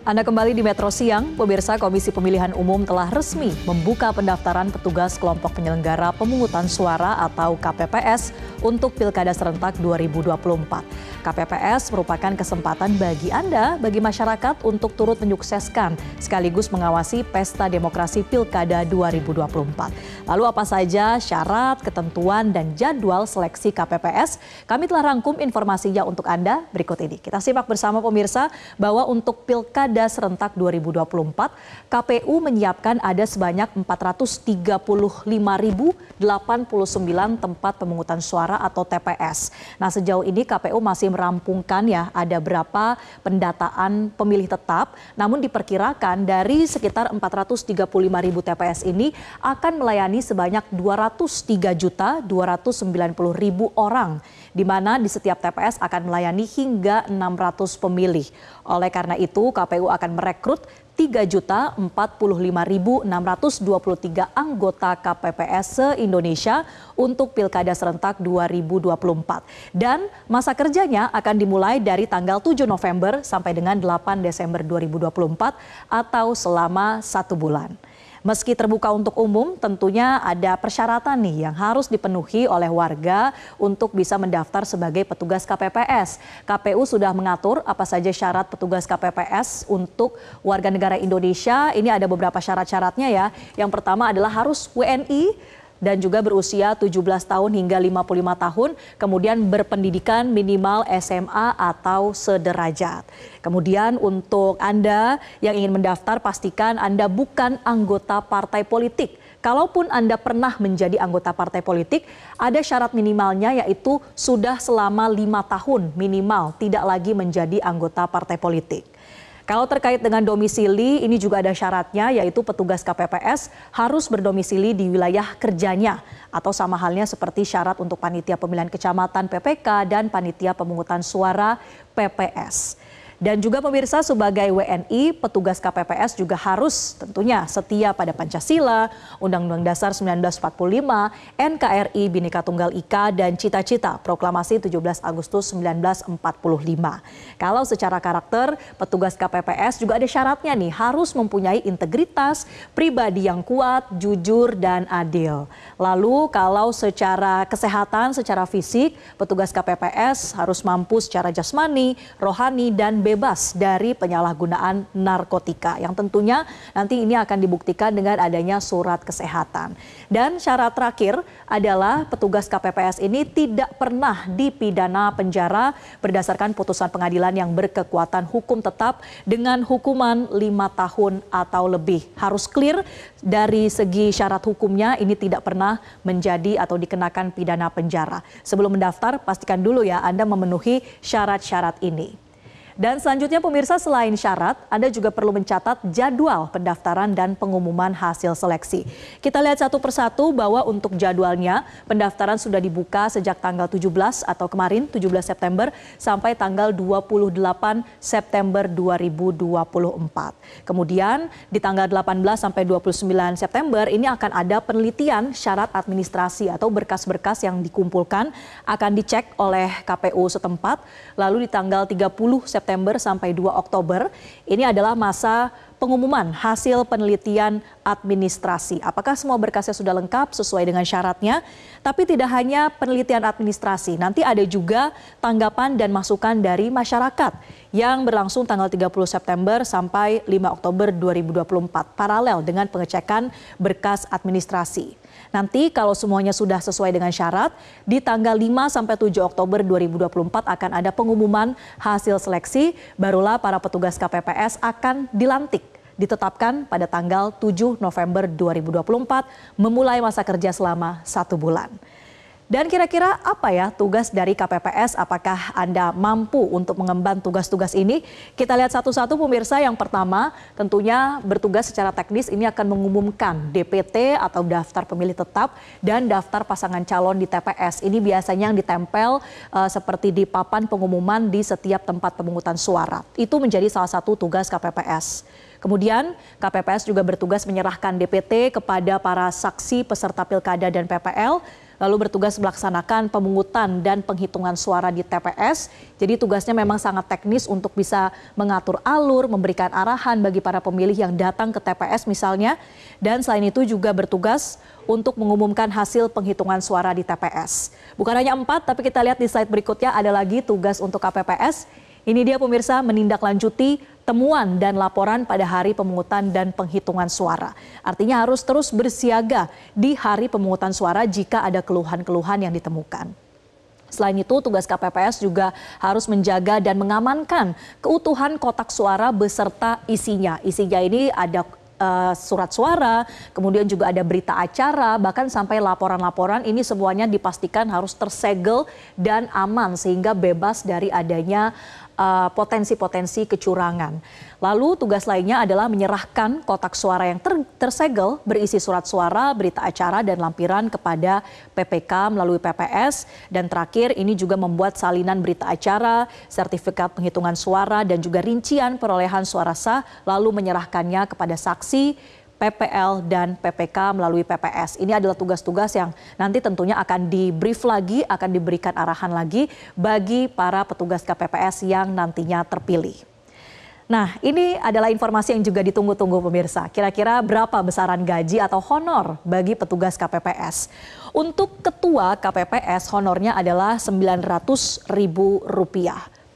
Anda kembali di Metro Siang, pemirsa Komisi Pemilihan Umum telah resmi membuka pendaftaran petugas kelompok penyelenggara pemungutan suara atau KPPS untuk Pilkada Serentak 2024. KPPS merupakan kesempatan bagi Anda, bagi masyarakat untuk turut menyukseskan sekaligus mengawasi pesta demokrasi Pilkada 2024. Lalu apa saja syarat, ketentuan, dan jadwal seleksi KPPS? Kami telah rangkum informasinya untuk Anda berikut ini. Kita simak bersama pemirsa bahwa untuk Pilkada Serentak 2024, KPU menyiapkan ada sebanyak 435.089 tempat pemungutan suara atau TPS. Nah sejauh ini KPU masih merampungkan ya ada berapa pendataan pemilih tetap, namun diperkirakan dari sekitar 435 ribu TPS ini akan melayani sebanyak 203 juta 290 ribu orang, di mana di setiap TPS akan melayani hingga 600 pemilih. Oleh karena itu KPU akan merekrut 3.045.623 anggota KPPS se-Indonesia untuk Pilkada Serentak 2024. Dan masa kerjanya akan dimulai dari tanggal 7 November sampai dengan 8 Desember 2024 atau selama satu bulan. Meski terbuka untuk umum, tentunya ada persyaratan nih yang harus dipenuhi oleh warga untuk bisa mendaftar sebagai petugas KPPS. KPU sudah mengatur apa saja syarat petugas KPPS untuk warga negara Indonesia. Ini ada beberapa syarat-syaratnya ya. Yang pertama adalah harus WNI dan juga berusia 17 tahun hingga 55 tahun, kemudian berpendidikan minimal SMA atau sederajat. Kemudian untuk Anda yang ingin mendaftar, pastikan Anda bukan anggota partai politik. Kalaupun Anda pernah menjadi anggota partai politik, ada syarat minimalnya yaitu sudah selama lima tahun minimal tidak lagi menjadi anggota partai politik. Kalau terkait dengan domisili, ini juga ada syaratnya yaitu petugas KPPS harus berdomisili di wilayah kerjanya atau sama halnya seperti syarat untuk panitia pemilihan kecamatan PPK dan panitia pemungutan suara PPS. Dan juga pemirsa sebagai WNI, petugas KPPS juga harus tentunya setia pada Pancasila, Undang-Undang Dasar 1945, NKRI, Bhinneka Tunggal Ika, dan cita-cita Proklamasi 17 Agustus 1945. Kalau secara karakter, petugas KPPS juga ada syaratnya nih, harus mempunyai integritas, pribadi yang kuat, jujur, dan adil. Lalu kalau secara kesehatan, secara fisik, petugas KPPS harus mampu secara jasmani, rohani, dan bebas dari penyalahgunaan narkotika yang tentunya nanti ini akan dibuktikan dengan adanya surat kesehatan. Dan syarat terakhir adalah petugas KPPS ini tidak pernah dipidana penjara berdasarkan putusan pengadilan yang berkekuatan hukum tetap dengan hukuman lima tahun atau lebih. Harus clear dari segi syarat hukumnya ini tidak pernah menjadi atau dikenakan pidana penjara. Sebelum mendaftar pastikan dulu ya Anda memenuhi syarat-syarat ini. Dan selanjutnya pemirsa selain syarat, Anda juga perlu mencatat jadwal pendaftaran dan pengumuman hasil seleksi. Kita lihat satu persatu bahwa untuk jadwalnya pendaftaran sudah dibuka sejak tanggal 17 atau kemarin 17 September sampai tanggal 28 September 2024. Kemudian di tanggal 18 sampai 29 September ini akan ada penelitian syarat administrasi atau berkas-berkas yang dikumpulkan akan dicek oleh KPU setempat. Lalu di tanggal 30 September September sampai 2 Oktober. Ini adalah masa pengumuman hasil penelitian administrasi. Apakah semua berkasnya sudah lengkap sesuai dengan syaratnya? Tapi tidak hanya penelitian administrasi, nanti ada juga tanggapan dan masukan dari masyarakat yang berlangsung tanggal 30 September sampai 5 Oktober 2024 paralel dengan pengecekan berkas administrasi. Nanti kalau semuanya sudah sesuai dengan syarat, di tanggal 5 sampai 7 Oktober 2024 akan ada pengumuman hasil seleksi, barulah para petugas KPPS akan dilantik ditetapkan pada tanggal 7 November 2024 memulai masa kerja selama satu bulan. Dan kira-kira apa ya tugas dari KPPS? Apakah Anda mampu untuk mengemban tugas-tugas ini? Kita lihat satu-satu pemirsa. Yang pertama tentunya bertugas secara teknis ini akan mengumumkan DPT atau daftar pemilih tetap dan daftar pasangan calon di TPS. Ini biasanya yang ditempel uh, seperti di papan pengumuman di setiap tempat pemungutan suara. Itu menjadi salah satu tugas KPPS. Kemudian KPPS juga bertugas menyerahkan DPT kepada para saksi peserta pilkada dan PPL lalu bertugas melaksanakan pemungutan dan penghitungan suara di TPS. Jadi tugasnya memang sangat teknis untuk bisa mengatur alur, memberikan arahan bagi para pemilih yang datang ke TPS misalnya. Dan selain itu juga bertugas untuk mengumumkan hasil penghitungan suara di TPS. Bukan hanya empat, tapi kita lihat di slide berikutnya ada lagi tugas untuk KPPS. Ini dia pemirsa menindaklanjuti temuan dan laporan pada hari pemungutan dan penghitungan suara. Artinya harus terus bersiaga di hari pemungutan suara jika ada keluhan-keluhan yang ditemukan. Selain itu, tugas KPPS juga harus menjaga dan mengamankan keutuhan kotak suara beserta isinya. Isinya ini ada uh, surat suara, kemudian juga ada berita acara, bahkan sampai laporan-laporan ini semuanya dipastikan harus tersegel dan aman sehingga bebas dari adanya potensi-potensi uh, kecurangan. Lalu tugas lainnya adalah menyerahkan kotak suara yang ter tersegel berisi surat suara, berita acara, dan lampiran kepada PPK melalui PPS. Dan terakhir ini juga membuat salinan berita acara, sertifikat penghitungan suara, dan juga rincian perolehan suara sah, lalu menyerahkannya kepada saksi, PPL dan PPK melalui PPS. Ini adalah tugas-tugas yang nanti tentunya akan di brief lagi, akan diberikan arahan lagi bagi para petugas KPPS yang nantinya terpilih. Nah, ini adalah informasi yang juga ditunggu-tunggu pemirsa. Kira-kira berapa besaran gaji atau honor bagi petugas KPPS? Untuk ketua KPPS honornya adalah Rp900.000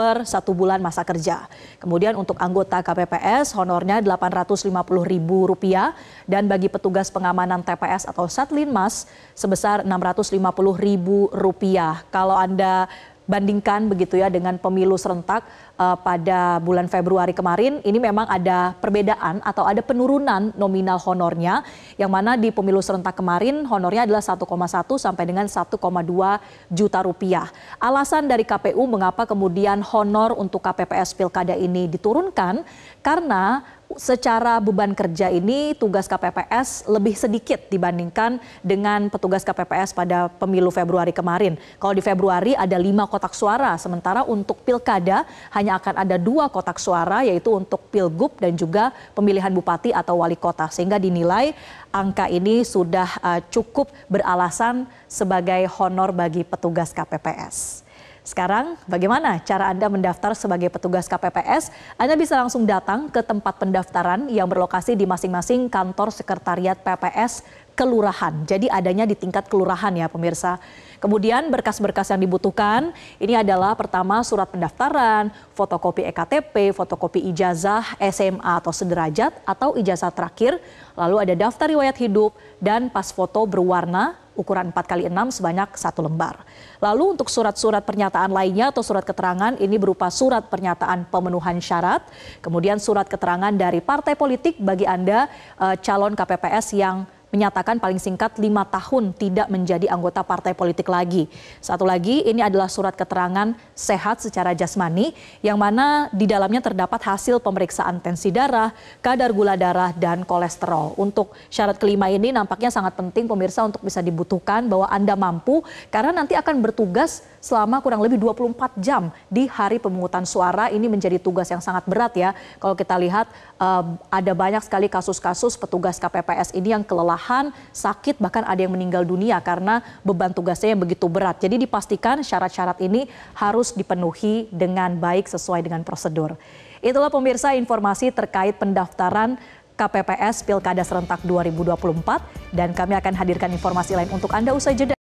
per satu bulan masa kerja. Kemudian untuk anggota KPPS honornya Rp850.000 dan bagi petugas pengamanan TPS atau Satlinmas sebesar Rp650.000. Kalau Anda bandingkan begitu ya dengan pemilu serentak uh, pada bulan Februari kemarin ini memang ada perbedaan atau ada penurunan nominal honornya yang mana di pemilu serentak kemarin honornya adalah 1,1 sampai dengan 1,2 juta rupiah. Alasan dari KPU mengapa kemudian honor untuk KPPS Pilkada ini diturunkan karena secara beban kerja ini tugas KPPS lebih sedikit dibandingkan dengan petugas KPPS pada pemilu Februari kemarin. Kalau di Februari ada lima kotak suara, sementara untuk pilkada hanya akan ada dua kotak suara yaitu untuk pilgub dan juga pemilihan bupati atau wali kota. Sehingga dinilai angka ini sudah uh, cukup beralasan sebagai honor bagi petugas KPPS. Sekarang bagaimana cara Anda mendaftar sebagai petugas KPPS? Anda bisa langsung datang ke tempat pendaftaran yang berlokasi di masing-masing kantor sekretariat PPS kelurahan. Jadi adanya di tingkat kelurahan ya pemirsa. Kemudian berkas-berkas yang dibutuhkan ini adalah pertama surat pendaftaran, fotokopi EKTP, fotokopi ijazah SMA atau sederajat atau ijazah terakhir, lalu ada daftar riwayat hidup dan pas foto berwarna ukuran 4 kali 6 sebanyak satu lembar. Lalu untuk surat-surat pernyataan lainnya atau surat keterangan ini berupa surat pernyataan pemenuhan syarat, kemudian surat keterangan dari partai politik bagi Anda eh, calon KPPS yang menyatakan paling singkat lima tahun tidak menjadi anggota partai politik lagi. Satu lagi, ini adalah surat keterangan sehat secara jasmani, yang mana di dalamnya terdapat hasil pemeriksaan tensi darah, kadar gula darah, dan kolesterol. Untuk syarat kelima ini nampaknya sangat penting pemirsa untuk bisa dibutuhkan bahwa Anda mampu, karena nanti akan bertugas selama kurang lebih 24 jam di hari pemungutan suara. Ini menjadi tugas yang sangat berat ya. Kalau kita lihat uh, ada banyak sekali kasus-kasus petugas KPPS ini yang kelelahan, sakit, bahkan ada yang meninggal dunia karena beban tugasnya yang begitu berat. Jadi dipastikan syarat-syarat ini harus dipenuhi dengan baik sesuai dengan prosedur. Itulah pemirsa informasi terkait pendaftaran KPPS Pilkada Serentak 2024 dan kami akan hadirkan informasi lain untuk Anda usai jeda.